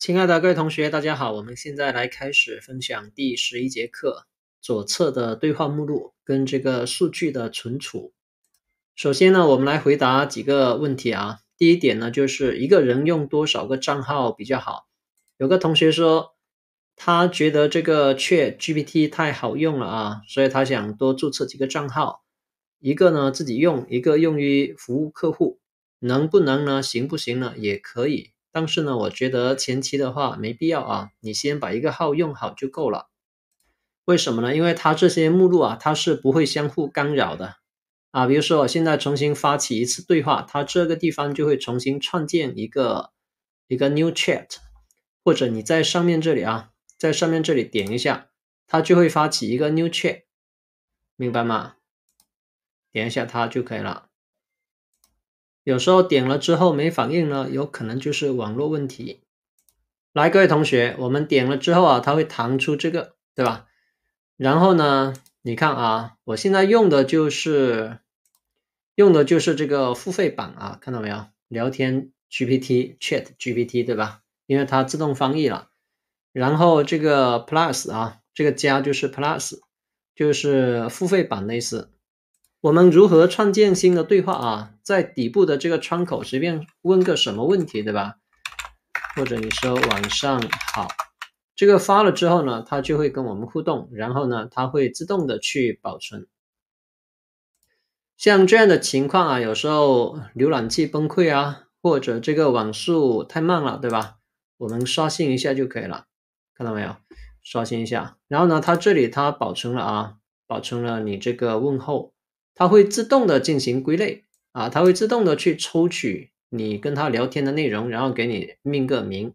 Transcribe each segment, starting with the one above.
亲爱的各位同学，大家好，我们现在来开始分享第十一节课左侧的对话目录跟这个数据的存储。首先呢，我们来回答几个问题啊。第一点呢，就是一个人用多少个账号比较好？有个同学说，他觉得这个 Chat GPT 太好用了啊，所以他想多注册几个账号，一个呢自己用，一个用于服务客户，能不能呢？行不行呢？也可以。但是呢，我觉得前期的话没必要啊，你先把一个号用好就够了。为什么呢？因为它这些目录啊，它是不会相互干扰的啊。比如说，我现在重新发起一次对话，它这个地方就会重新创建一个一个 new chat，或者你在上面这里啊，在上面这里点一下，它就会发起一个 new chat，明白吗？点一下它就可以了。有时候点了之后没反应呢，有可能就是网络问题。来，各位同学，我们点了之后啊，它会弹出这个，对吧？然后呢，你看啊，我现在用的就是用的就是这个付费版啊，看到没有？聊天 GPT Chat GPT 对吧？因为它自动翻译了。然后这个 Plus 啊，这个加就是 Plus，就是付费版的意思。我们如何创建新的对话啊？在底部的这个窗口随便问个什么问题，对吧？或者你说晚上好，这个发了之后呢，它就会跟我们互动，然后呢，它会自动的去保存。像这样的情况啊，有时候浏览器崩溃啊，或者这个网速太慢了，对吧？我们刷新一下就可以了，看到没有？刷新一下，然后呢，它这里它保存了啊，保存了你这个问候。它会自动的进行归类啊，它会自动的去抽取你跟他聊天的内容，然后给你命个名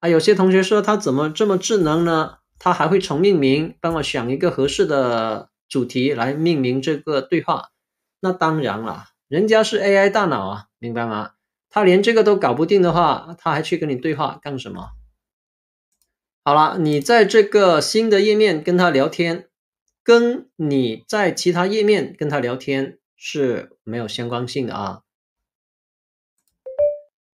啊。有些同学说它怎么这么智能呢？它还会重命名，帮我想一个合适的主题来命名这个对话。那当然了，人家是 AI 大脑啊，明白吗？他连这个都搞不定的话，他还去跟你对话干什么？好了，你在这个新的页面跟他聊天。跟你在其他页面跟他聊天是没有相关性的啊。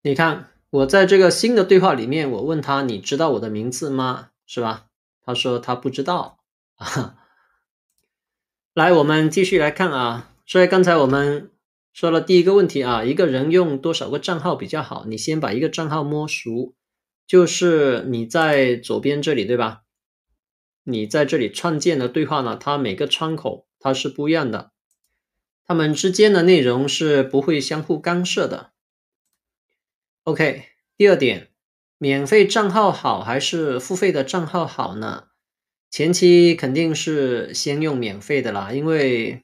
你看，我在这个新的对话里面，我问他：“你知道我的名字吗？”是吧？他说他不知道啊。来，我们继续来看啊。所以刚才我们说了第一个问题啊，一个人用多少个账号比较好？你先把一个账号摸熟，就是你在左边这里，对吧？你在这里创建的对话呢？它每个窗口它是不一样的，它们之间的内容是不会相互干涉的。OK，第二点，免费账号好还是付费的账号好呢？前期肯定是先用免费的啦，因为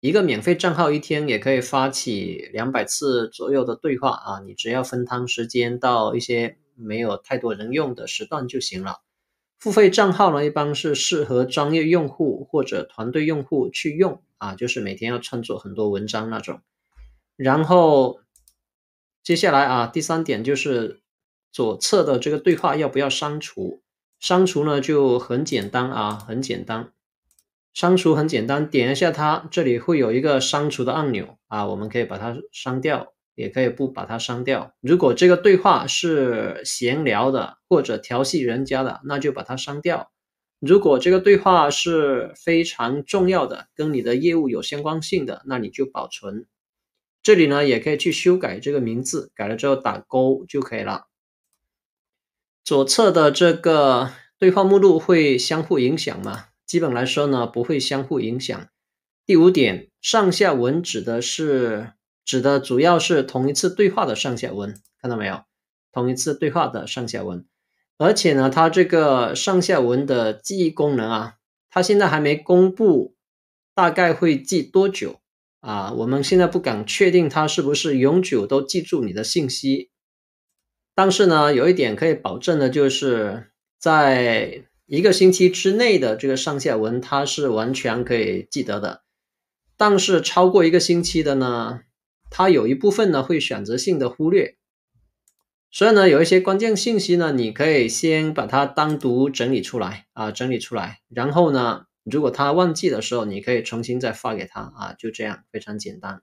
一个免费账号一天也可以发起两百次左右的对话啊，你只要分摊时间到一些没有太多人用的时段就行了。付费账号呢，一般是适合专业用户或者团队用户去用啊，就是每天要创作很多文章那种。然后接下来啊，第三点就是左侧的这个对话要不要删除？删除呢就很简单啊，很简单，删除很简单，点一下它，这里会有一个删除的按钮啊，我们可以把它删掉。也可以不把它删掉。如果这个对话是闲聊的或者调戏人家的，那就把它删掉。如果这个对话是非常重要的，跟你的业务有相关性的，那你就保存。这里呢，也可以去修改这个名字，改了之后打勾就可以了。左侧的这个对话目录会相互影响吗？基本来说呢，不会相互影响。第五点，上下文指的是。指的主要是同一次对话的上下文，看到没有？同一次对话的上下文，而且呢，它这个上下文的记忆功能啊，它现在还没公布，大概会记多久啊？我们现在不敢确定它是不是永久都记住你的信息，但是呢，有一点可以保证的就是，在一个星期之内的这个上下文，它是完全可以记得的，但是超过一个星期的呢？它有一部分呢会选择性的忽略，所以呢有一些关键信息呢，你可以先把它单独整理出来啊，整理出来，然后呢，如果他忘记的时候，你可以重新再发给他啊，就这样，非常简单。